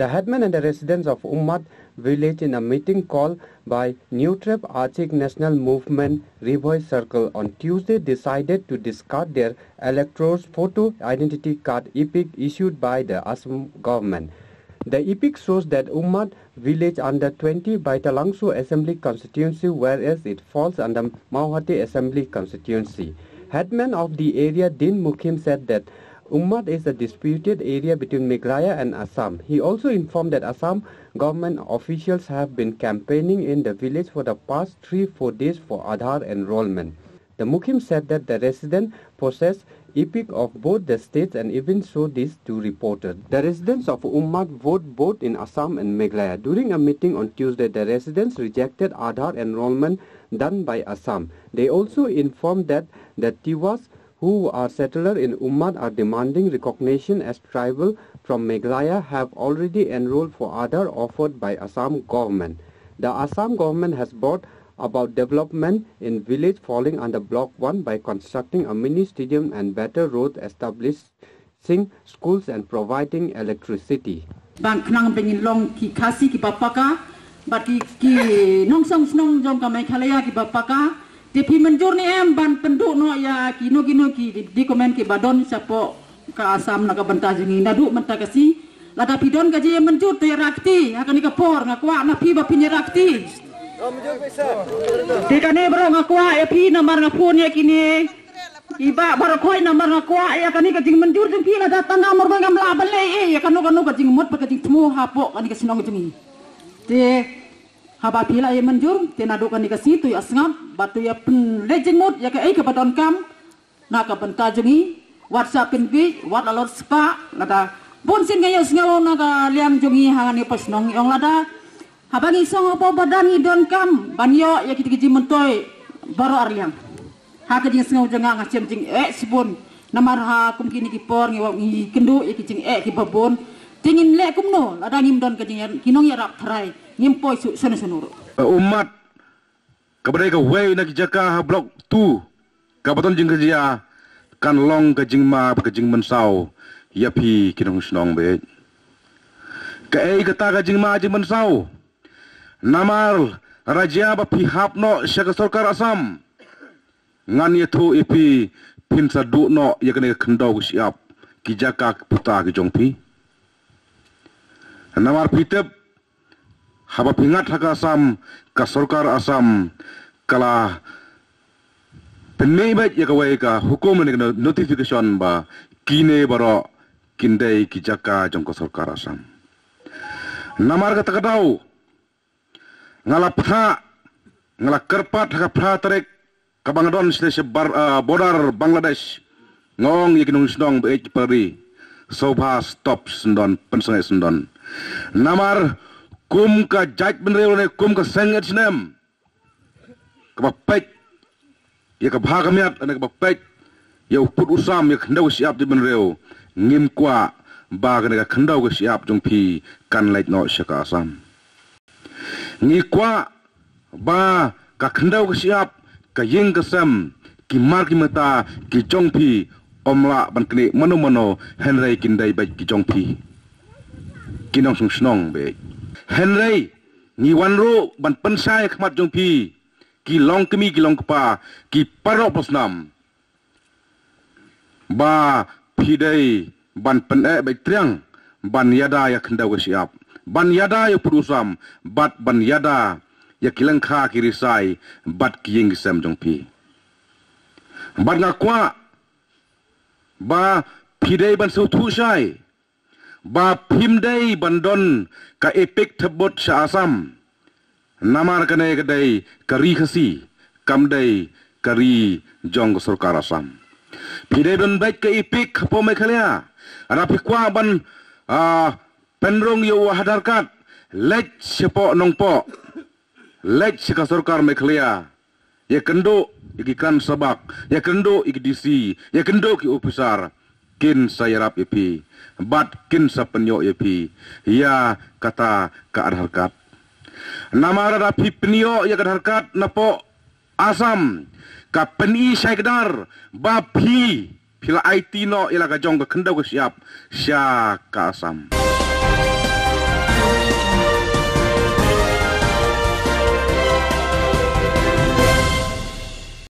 The headman and the residents of Ummat village in a meeting called by Nutrep Archik National Movement Revoice Circle on Tuesday decided to discard their electors photo identity card EPIC issued by the Assam government. The EPIC shows that Ummat village under 20 by Talangsu Assembly constituency whereas it falls under Mauhati Assembly constituency. Headman of the area Din Mukim said that Ummat is a disputed area between Meghalaya and Assam. He also informed that Assam government officials have been campaigning in the village for the past three, four days for Aadhaar enrollment. The Mukim said that the resident possess EPIC of both the states and even showed this to reporters. The residents of Ummat vote both in Assam and Meghalaya. During a meeting on Tuesday, the residents rejected Aadhaar enrollment done by Assam. They also informed that the Tiwas who are settlers in Ummat are demanding recognition as tribal from Meghalaya have already enrolled for Aadhaar offered by Assam government. The Assam government has brought about development in village falling under block 1 by constructing a mini stadium and better roads establishing schools and providing electricity. Long ki nong bapaka Di pi menjur ni em ban penduk no ya kino kino ki di, komen ki badon siapa ke asam nak bentah jengi nadu mentah kasi lada pidon gaji yang menjur ya rakti akan ni kepor ngakwa na pi ba pinya rakti. Di kane bro ngakwa ya pi namar ngapun ya kini. Iba baru koi namar ngakwa ya kan ni kajing menjur jeng pi lada tangga mor bangam la bale eh ya kanu kanu kajing mut pa kajing temu hapok kan ni kasinong jengi di haba pila ye menjur tena dokan nika situ ya sengap batu ya pen lejeng ya ke ai ke badon kam. Na ka pen kajengi whatsapp pin bi wat alot spa lada. Pun sin ngayo sengawo na ka liam jungi hangan ni pas nong yong lada. Haba ngi song apa badan ni don kam banyo ya kiti kiti mentoy baru arliang ha ka jing sengawo jenga ngacem jing eh sibun namar ha kum kini ki por ngi ngi kendu ya ki eh ki babon tingin le kum no lada ngim don ka jing kinong ya rap tharai ngimpoi su sana sanuru. Umat kepada ke way nak jaka blok tu kabaton jing kerja kan long ke jing ma ke jing mensau ya pi kinong snong be. Ke ai kata ke jing ma jing mensau. Namar raja ba pi hap no sarkar asam. Ngan ye tu ipi pin sa du no ya kene kendau siap ki jaka puta ke jong pi. Namar pitep haba pingat haka asam ka sarkar asam kala penei bat ya kawai ka hukum ni notification ba kine baro kindai ki jaka jong ka sarkar asam. Namar ka takadau ngala pha ngala kerpat haka pha tarik ka bangadon bar uh, border bangladesh ngong yikinung snong be pari sobha stop sendon pensengai sendon namar គុំក៏ចាច់មិនរាវនេះគុំក៏សឹងឥតឆ្នាំកបពេចយកបាកមាត់អានកបពេចយកពុតឧសាមយកនៅស្យាប់ទីមិនរាវងឹមគួបាកនកខណ្ដៅកស្យាប់ចុងភីកាន់លេចណោសកាសាំងីគួបាកខណ្ដៅកស្យាប់កយិងកសាំគីម៉ាគីមតាគីចុងភីអមឡាបានគ្នាមនុមនុហេនរីគិនដៃបៃគីចុងភីគីនងសងស្នងបេ เฮนรย์งีวันรู้บันปันไซขมัดจงพีกี่ลองกมีกี่ลองกปากี่ปรอปสนามบาพีเดย์บันปันเอไปเตรียงบันยาดายักขันดาวกสิอับบันยาดายักปรุสัมบัดบันยาดายากกิลังคากิริไซบัดกิยิงกิเซมจงพีบัดนักว่าบาพีเดย์บันสุทุชัย ba phim dei bandon ka epic thabot sha asam. Namar kane ka dei kari khasi kam dei kari jong sarkar asam. Phide ban baik ka epic po me khalya ara phikwa ban a penrong yo hadar kat lech sepo nong po. Lech ka sarkar me khalya ye kendo ikikan sabak ye kendo ikdisi ye kendo ki kin sayarap ipi bat kin sa penyo ipi. Ya kata ka harkat nama ada pi penyo ya ka harkat napo asam. Ka peni saikdar ba pi pila IT no ila ka jong ka kendau ka siap sya ka asam